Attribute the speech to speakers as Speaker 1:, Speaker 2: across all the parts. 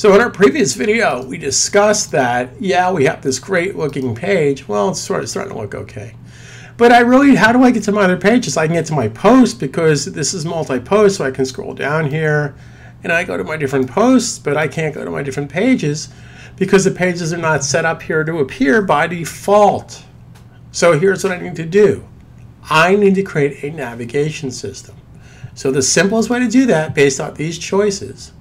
Speaker 1: So in our previous video, we discussed that, yeah, we have this great looking page. Well, it's sort of starting to look okay. But I really, how do I get to my other pages? I can get to my post because this is multi-post, so I can scroll down here and I go to my different posts, but I can't go to my different pages because the pages are not set up here to appear by default. So here's what I need to do. I need to create a navigation system. So the simplest way to do that based on these choices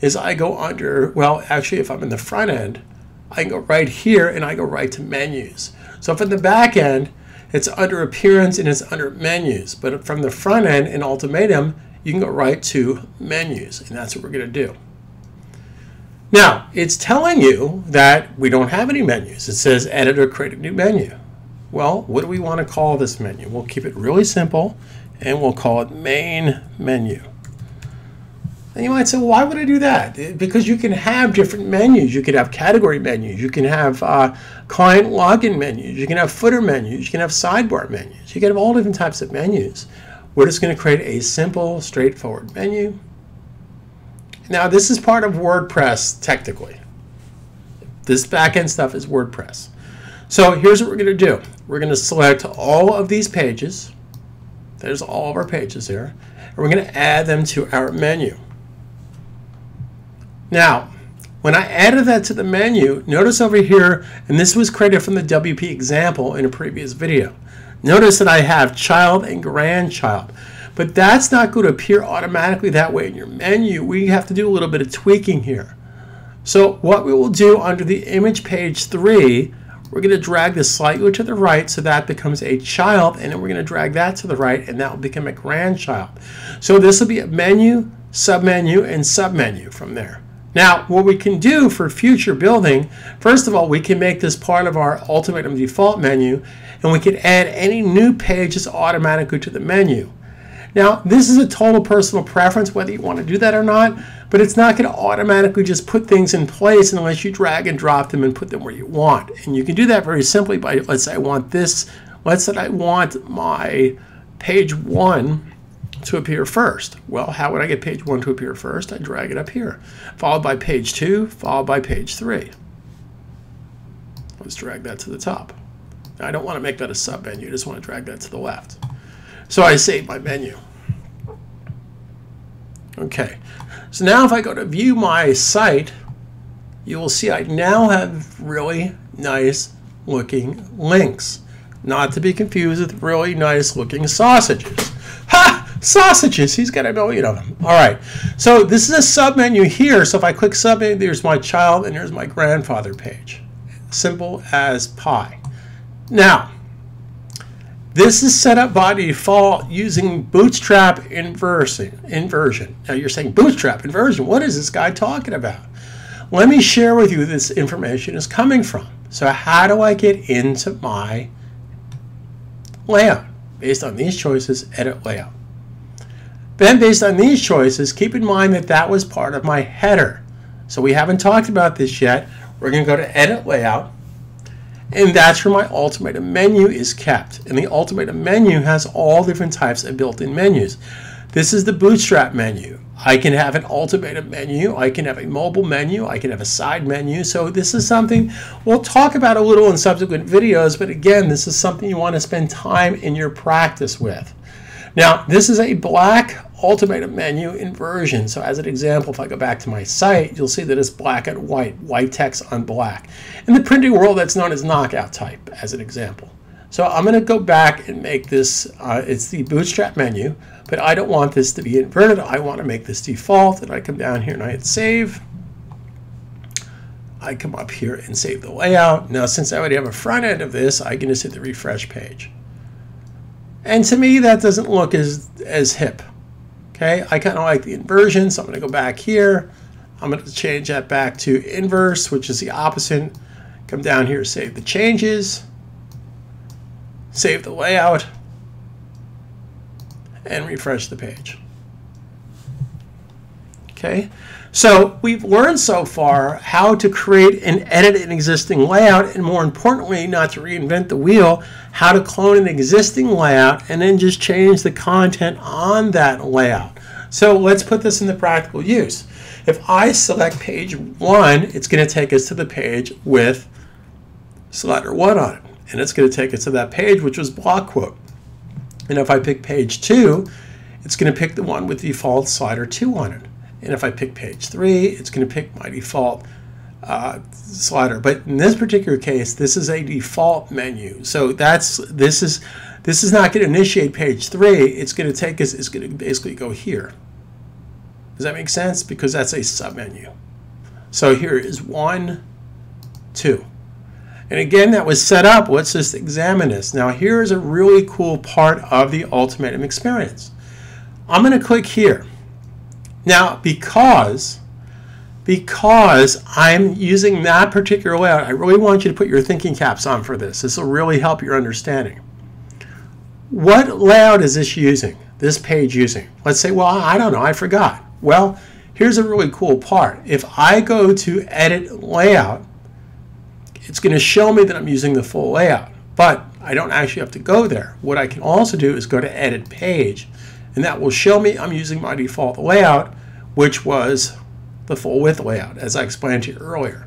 Speaker 1: is I go under, well, actually, if I'm in the front end, I can go right here and I go right to menus. So in the back end, it's under appearance and it's under menus. But from the front end in Ultimatum, you can go right to menus, and that's what we're going to do. Now, it's telling you that we don't have any menus. It says edit or create a new menu. Well, what do we want to call this menu? We'll keep it really simple, and we'll call it main menu. And you might say, well, why would I do that? Because you can have different menus. You can have category menus. You can have uh, client login menus. You can have footer menus. You can have sidebar menus. You can have all different types of menus. We're just going to create a simple, straightforward menu. Now, this is part of WordPress technically. This backend stuff is WordPress. So here's what we're going to do. We're going to select all of these pages. There's all of our pages here. And we're going to add them to our menu. Now, when I added that to the menu, notice over here, and this was created from the WP example in a previous video. Notice that I have child and grandchild, but that's not going to appear automatically that way in your menu. We have to do a little bit of tweaking here. So what we will do under the image page 3, we're going to drag this slightly to the right so that becomes a child, and then we're going to drag that to the right, and that will become a grandchild. So this will be a menu, submenu, and submenu from there. Now, what we can do for future building, first of all, we can make this part of our Ultimatum default menu, and we can add any new pages automatically to the menu. Now, this is a total personal preference whether you want to do that or not, but it's not going to automatically just put things in place unless you drag and drop them and put them where you want. And you can do that very simply by, let's say I want this, let's say I want my page one to appear first. Well, how would I get page 1 to appear first? I drag it up here, followed by page 2, followed by page 3. Let's drag that to the top. Now, I don't want to make that a sub-menu. I just want to drag that to the left. So I save my menu. Okay, so now if I go to view my site, you will see I now have really nice looking links. Not to be confused with really nice looking sausages. Ha! Sausages. He's got a million of them. All right. So this is a sub menu here. So if I click sub menu, there's my child and there's my grandfather page. Simple as pie. Now, this is set up by default using Bootstrap inversion. Now you're saying Bootstrap inversion. What is this guy talking about? Let me share with you this information is coming from. So how do I get into my layout? Based on these choices, edit layout. Then based on these choices, keep in mind that that was part of my header. So we haven't talked about this yet. We're going to go to Edit Layout, and that's where my Ultimatum menu is kept. And the Ultimatum menu has all different types of built-in menus. This is the Bootstrap menu. I can have an Ultimatum menu, I can have a mobile menu, I can have a side menu. So this is something we'll talk about a little in subsequent videos, but again, this is something you want to spend time in your practice with. Now, this is a black Ultimatum menu inversion. So as an example, if I go back to my site, you'll see that it's black and white, white text on black. In the printing world, that's known as knockout type, as an example. So I'm going to go back and make this, uh, it's the bootstrap menu, but I don't want this to be inverted. I want to make this default, and I come down here and I hit save. I come up here and save the layout. Now, since I already have a front end of this, I can just hit the refresh page. And to me, that doesn't look as, as hip. Okay, I kind of like the inversion, so I'm going to go back here. I'm going to change that back to inverse, which is the opposite. Come down here, save the changes, save the layout, and refresh the page. Okay, so we've learned so far how to create and edit an existing layout, and more importantly, not to reinvent the wheel, how to clone an existing layout and then just change the content on that layout. So let's put this into practical use. If I select page one, it's going to take us to the page with slider one on it. And it's going to take us to that page, which was block quote. And if I pick page two, it's going to pick the one with default slider two on it. And if I pick page three, it's going to pick my default uh, slider. But in this particular case, this is a default menu. So that's this is this is not going to initiate page three. It's going to take us. It's going to basically go here. Does that make sense? Because that's a submenu. So here is one, two. And again, that was set up. Let's just examine this. Now, here's a really cool part of the Ultimatum experience. I'm going to click here. Now, because because I'm using that particular layout, I really want you to put your thinking caps on for this. This will really help your understanding. What layout is this using, this page using? Let's say, well, I don't know, I forgot. Well, here's a really cool part. If I go to edit layout, it's going to show me that I'm using the full layout, but I don't actually have to go there. What I can also do is go to edit page, and that will show me I'm using my default layout, which was the full width layout, as I explained to you earlier.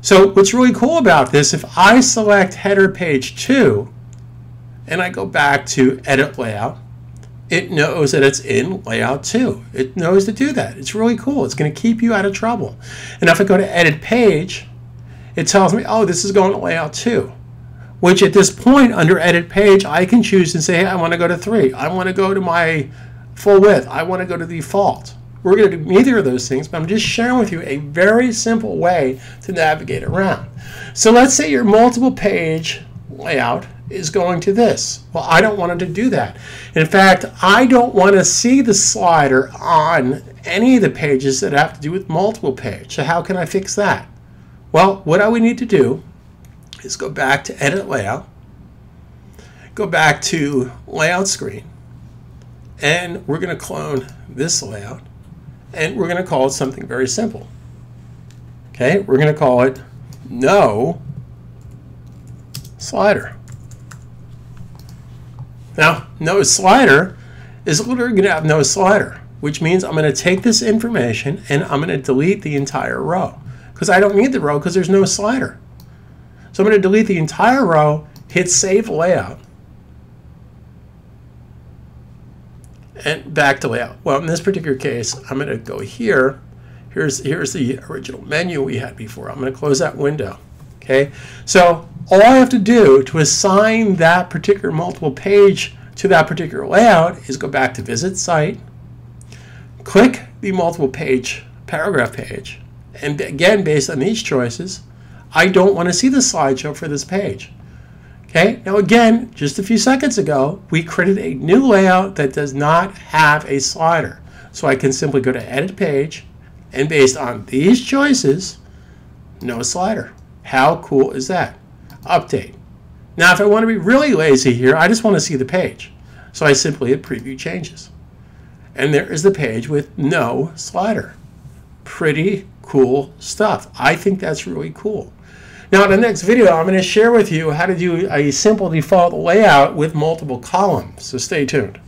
Speaker 1: So what's really cool about this, if I select header page 2 and I go back to edit layout, it knows that it's in layout 2. It knows to do that. It's really cool. It's going to keep you out of trouble. And if I go to edit page, it tells me, oh, this is going to layout 2 which at this point under edit page, I can choose and say, hey, I want to go to three. I want to go to my full width. I want to go to default. We're going to do neither of those things, but I'm just sharing with you a very simple way to navigate around. So let's say your multiple page layout is going to this. Well, I don't want it to do that. In fact, I don't want to see the slider on any of the pages that have to do with multiple page. So how can I fix that? Well, what I would need to do is go back to edit layout, go back to layout screen, and we're going to clone this layout and we're going to call it something very simple. Okay, we're going to call it no slider. Now, no slider is literally going to have no slider, which means I'm going to take this information and I'm going to delete the entire row because I don't need the row because there's no slider. So I'm going to delete the entire row, hit save layout, and back to layout. Well, in this particular case, I'm going to go here. Here's, here's the original menu we had before. I'm going to close that window. Okay, so all I have to do to assign that particular multiple page to that particular layout is go back to visit site, click the multiple page paragraph page, and again, based on these choices, I don't want to see the slideshow for this page. Okay, now again, just a few seconds ago, we created a new layout that does not have a slider. So I can simply go to edit page, and based on these choices, no slider. How cool is that? Update. Now, if I want to be really lazy here, I just want to see the page. So I simply hit preview changes. And there is the page with no slider. Pretty cool stuff. I think that's really cool. Now in the next video, I'm going to share with you how to do a simple default layout with multiple columns. So stay tuned.